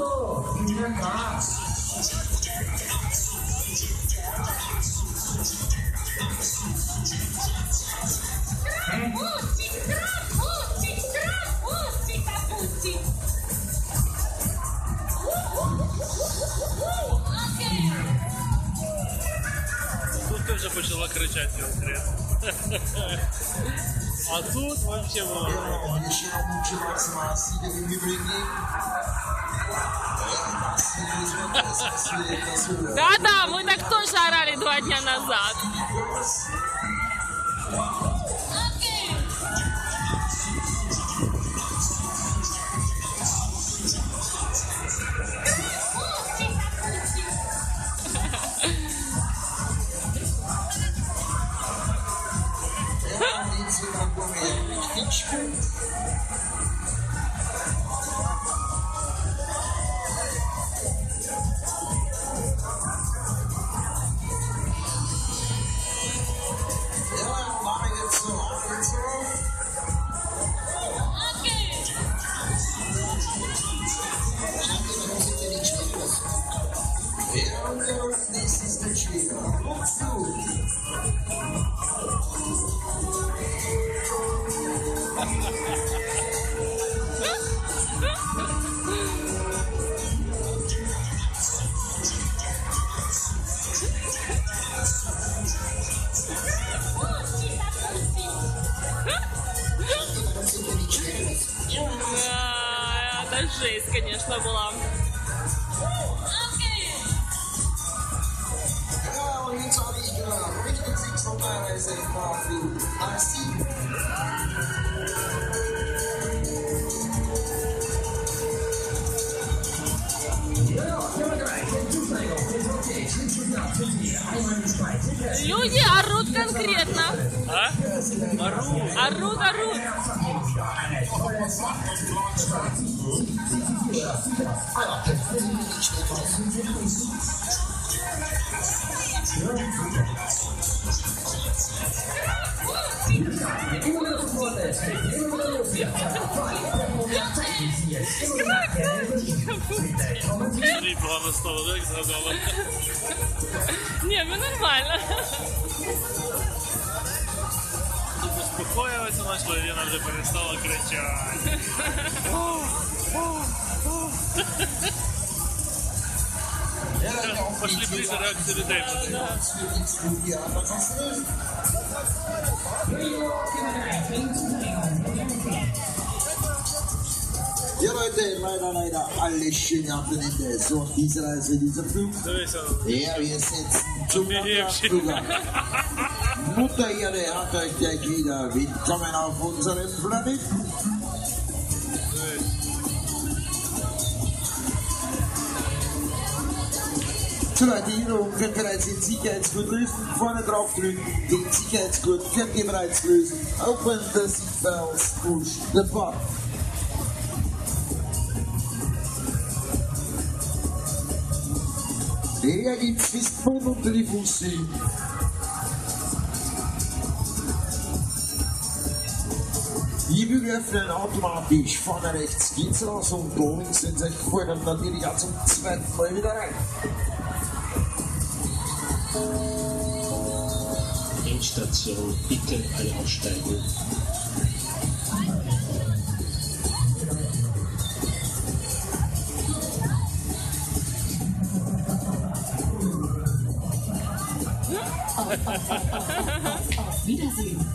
Vielen Dank. Putti, traputti, traputti, caputti. Окей. Тут ти вже почала кричати конкретно. А тут вообще було. Да-да, мы так тоже орали два дня назад. Окей. Putti, This is the trio. Look through. Putti, caputti. А, Это жесть, конечно, была. I see. Люди орут конкретно. А? Мару. Орут, орут. Погано стало, як згадала. Не, ну нормально. Тут успокоюватися почала, і вона вже перестала кричати. Пошли ближе реакцію людей подивимось. Ja Leute, leider, leider, alle schön ab in der So, diese Reise, dieser Flug. Дивися, Ja, wir sitzen zum Oberhebchen. Flughafen. Mutter Erde hat euch gleich wieder willkommen auf unserem Planeten. zur Tradierung wird bereits den Sicherheitsgurt lösen, vorne drauf drücken, den Sicherheitsgurt könnt ihr bereits lösen. Open the seatbelts, push the button. Der gibt Fistbund unter die Füße. Die Bügel öffnen automatisch, vorne rechts geht's raus und links sind sich gefallen und natürlich auch zum zweiten Mal wieder rein. Endstation, bitte alle aussteigen. Auf Wiedersehen.